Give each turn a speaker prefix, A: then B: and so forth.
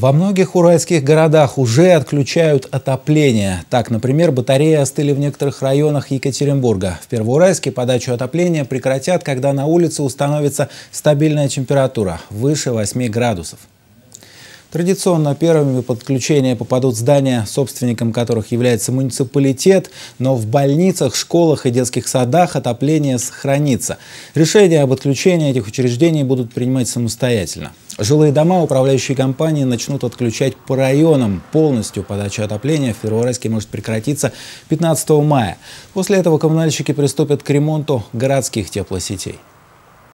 A: Во многих уральских городах уже отключают отопление. Так, например, батареи остыли в некоторых районах Екатеринбурга. В Первоуральске подачу отопления прекратят, когда на улице установится стабильная температура выше 8 градусов. Традиционно первыми подключения попадут здания, собственником которых является муниципалитет, но в больницах, школах и детских садах отопление сохранится. Решения об отключении этих учреждений будут принимать самостоятельно. Жилые дома управляющие компании начнут отключать по районам. Полностью подача отопления в Первоуральске может прекратиться 15 мая. После этого коммунальщики приступят к ремонту городских теплосетей.